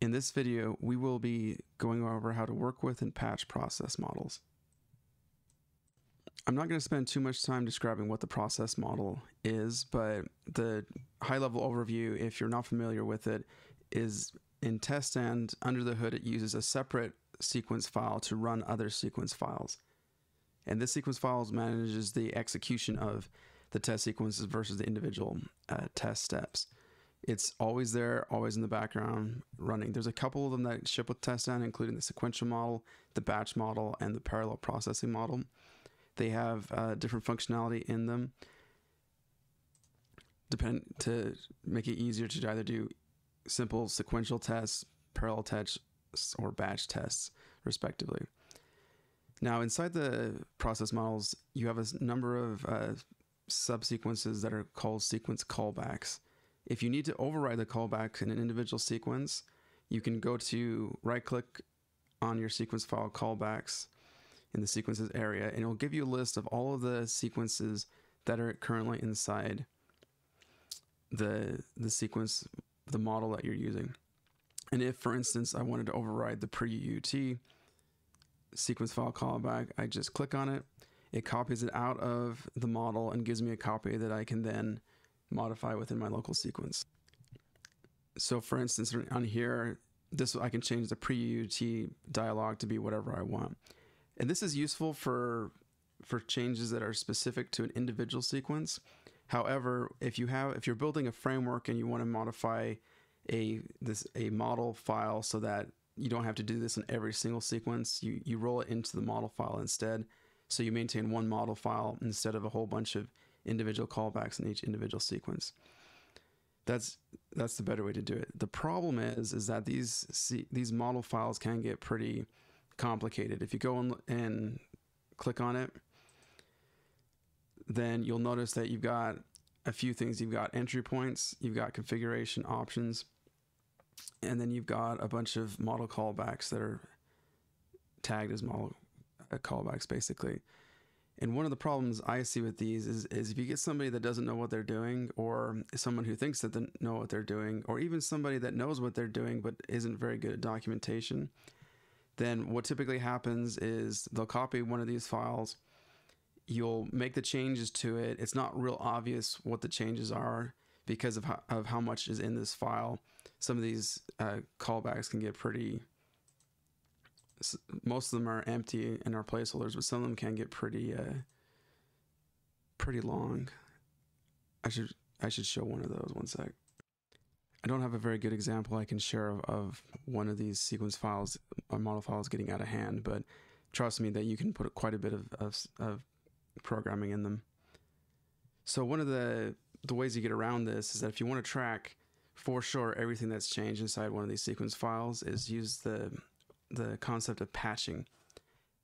In this video, we will be going over how to work with and patch process models. I'm not going to spend too much time describing what the process model is, but the high level overview, if you're not familiar with it, is in TestStand, under the hood, it uses a separate sequence file to run other sequence files. And this sequence files manages the execution of the test sequences versus the individual uh, test steps. It's always there, always in the background running. There's a couple of them that ship with TestStand, including the sequential model, the batch model, and the parallel processing model. They have uh, different functionality in them depend to make it easier to either do simple sequential tests, parallel tests, or batch tests, respectively. Now, inside the process models, you have a number of uh, subsequences that are called sequence callbacks. If you need to override the callback in an individual sequence, you can go to right click on your sequence file callbacks in the sequences area, and it'll give you a list of all of the sequences that are currently inside the the sequence, the model that you're using. And if, for instance, I wanted to override the pre-UUT sequence file callback, I just click on it. It copies it out of the model and gives me a copy that I can then modify within my local sequence. So for instance, on here, this I can change the pre-UUT dialog to be whatever I want. And this is useful for for changes that are specific to an individual sequence. However, if you have if you're building a framework and you want to modify a this a model file so that you don't have to do this in every single sequence, you you roll it into the model file instead. So you maintain one model file instead of a whole bunch of individual callbacks in each individual sequence. That's that's the better way to do it. The problem is is that these these model files can get pretty complicated. If you go and, and click on it, then you'll notice that you've got a few things. You've got entry points, you've got configuration options, and then you've got a bunch of model callbacks that are tagged as model uh, callbacks basically. And one of the problems I see with these is, is if you get somebody that doesn't know what they're doing, or someone who thinks that they know what they're doing, or even somebody that knows what they're doing but isn't very good at documentation, then what typically happens is they'll copy one of these files, you'll make the changes to it. It's not real obvious what the changes are because of how, of how much is in this file. Some of these uh, callbacks can get pretty most of them are empty and are placeholders, but some of them can get pretty uh, pretty long. I should I should show one of those. One sec. I don't have a very good example I can share of, of one of these sequence files or model files getting out of hand, but trust me that you can put quite a bit of, of, of programming in them. So one of the the ways you get around this is that if you want to track for sure everything that's changed inside one of these sequence files is use the the concept of patching.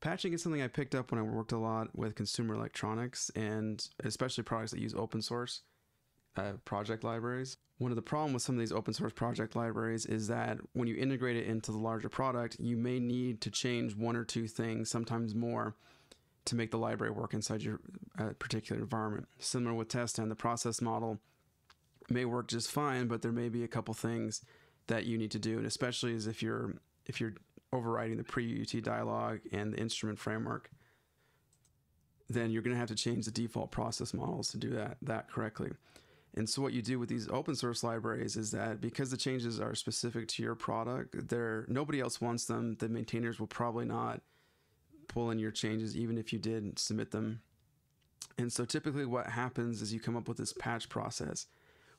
Patching is something I picked up when I worked a lot with consumer electronics and especially products that use open source uh, project libraries. One of the problems with some of these open source project libraries is that when you integrate it into the larger product, you may need to change one or two things, sometimes more, to make the library work inside your uh, particular environment. Similar with TestStand, the process model may work just fine, but there may be a couple things that you need to do, and especially as if you're if you're overriding the pre-UUT dialog and the instrument framework, then you're going to have to change the default process models to do that that correctly. And so what you do with these open source libraries is that because the changes are specific to your product, there nobody else wants them. The maintainers will probably not pull in your changes even if you did submit them. And so typically what happens is you come up with this patch process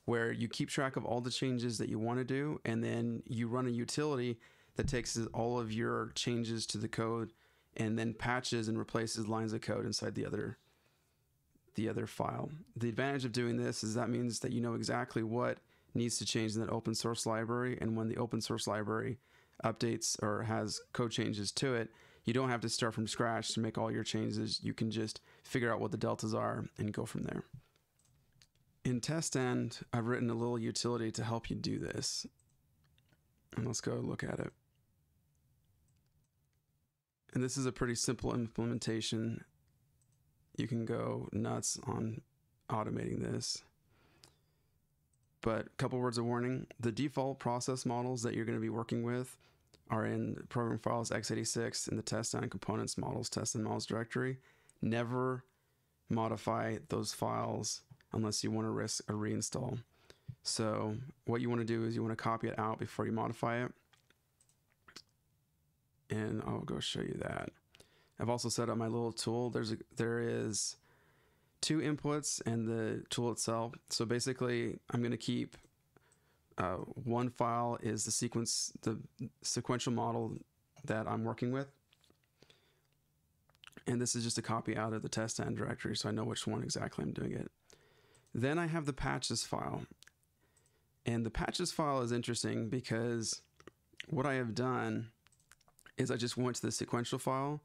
where you keep track of all the changes that you want to do and then you run a utility that takes all of your changes to the code and then patches and replaces lines of code inside the other the other file. The advantage of doing this is that means that you know exactly what needs to change in that open source library and when the open source library updates or has code changes to it, you don't have to start from scratch to make all your changes. You can just figure out what the deltas are and go from there. In TestStand, I've written a little utility to help you do this. And let's go look at it. And this is a pretty simple implementation. You can go nuts on automating this. but a couple words of warning. The default process models that you're going to be working with are in program files x86 in the TestStand components models TestStand models directory. Never modify those files unless you want to risk a reinstall. So what you want to do is you want to copy it out before you modify it. And I'll go show you that. I've also set up my little tool. There's a, there is two inputs and the tool itself. So basically, I'm going to keep uh, one file is the sequence, the sequential model that I'm working with. And this is just a copy out of the TestStand directory, so I know which one exactly I'm doing it. Then I have the patches file. And the patches file is interesting because what I have done is I just went to the sequential file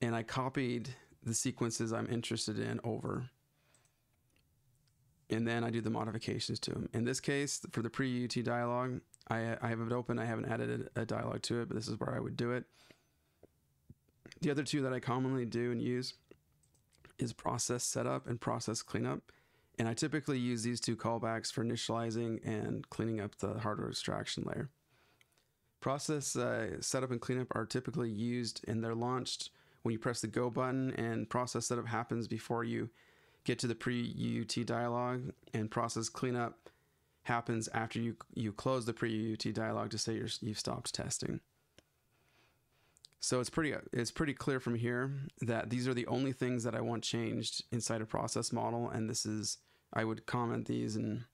and I copied the sequences I'm interested in over. And then I do the modifications to them. In this case, for the pre-UUT dialog, I, I have it open. I haven't added a dialog to it, but this is where I would do it. The other two that I commonly do and use is process setup and process cleanup. And I typically use these two callbacks for initializing and cleaning up the hardware abstraction layer. Process uh, setup and cleanup are typically used and they're launched when you press the go button and process setup happens before you get to the pre-UUT dialog and process cleanup happens after you you close the pre-UUT dialog to say you're, you've stopped testing. So it's pretty it's pretty clear from here that these are the only things that I want changed inside a process model and this is I would comment these and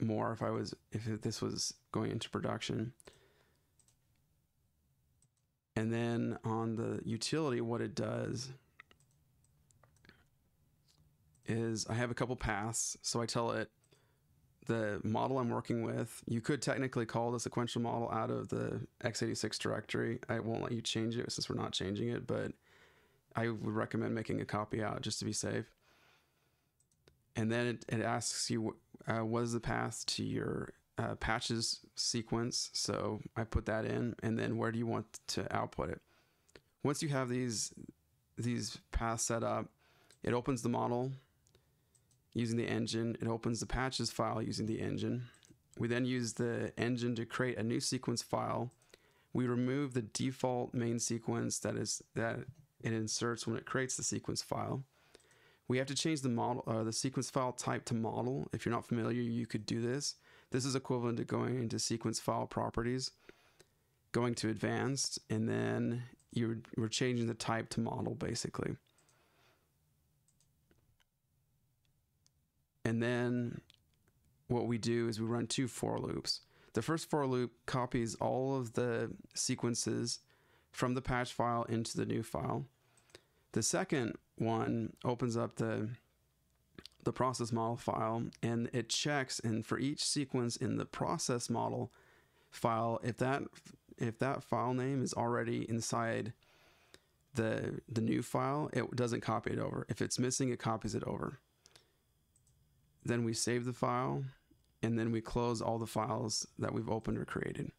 more if I was if this was going into production. And then on the utility, what it does is I have a couple paths. So I tell it the model I'm working with, you could technically call the sequential model out of the x86 directory. I won't let you change it since we're not changing it, but I would recommend making a copy out just to be safe and then it, it asks you uh, what is the path to your uh, patches sequence. So I put that in, and then where do you want to output it? Once you have these these paths set up, it opens the model using the engine. It opens the patches file using the engine. We then use the engine to create a new sequence file. We remove the default main sequence that is that it inserts when it creates the sequence file. We have to change the model, uh, the sequence file type to model. If you're not familiar, you could do this. This is equivalent to going into sequence file properties, going to advanced, and then you're, you're changing the type to model basically. And then what we do is we run two for loops. The first for loop copies all of the sequences from the patch file into the new file. The second one opens up the the process model file and it checks and for each sequence in the process model file if that if that file name is already inside the the new file it doesn't copy it over. If it's missing it copies it over. Then we save the file and then we close all the files that we've opened or created.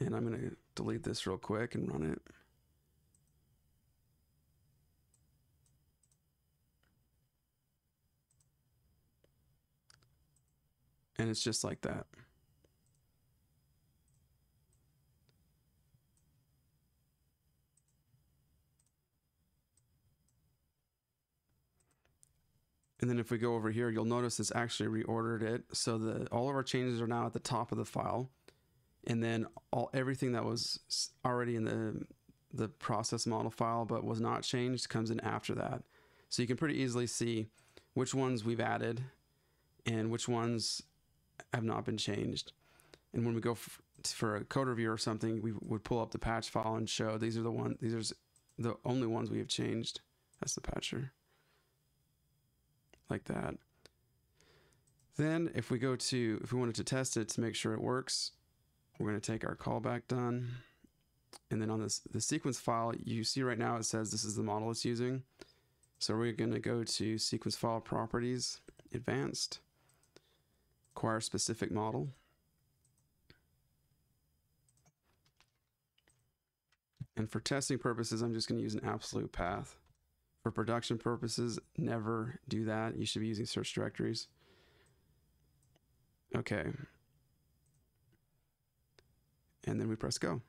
And I'm going to delete this real quick and run it And it's just like that. And then if we go over here, you'll notice it's actually reordered it. So the all of our changes are now at the top of the file. And then all everything that was already in the the process model file but was not changed comes in after that. So you can pretty easily see which ones we've added and which ones have not been changed. And when we go for a code review or something, we would pull up the patch file and show these are the one these are the only ones we have changed. That's the patcher. Like that. Then if we go to if we wanted to test it to make sure it works, we're going to take our callback done. And then on this the sequence file, you see right now it says this is the model it's using. So we're going to go to sequence file properties, advanced acquire specific model. And for testing purposes, I'm just going to use an absolute path. For production purposes, never do that. You should be using search directories. Okay. And then we press go.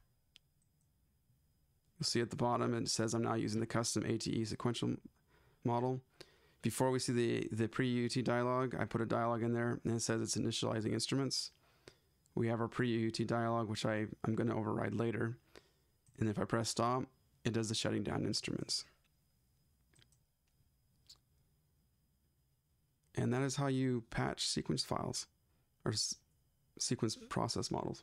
You'll see at the bottom it says I'm now using the custom ATE sequential model. Before we see the, the pre-UUT dialog, I put a dialog in there and it says it's initializing instruments. We have our pre-UUT dialog, which I, I'm going to override later. And if I press stop, it does the shutting down instruments. And that is how you patch sequence files or sequence process models.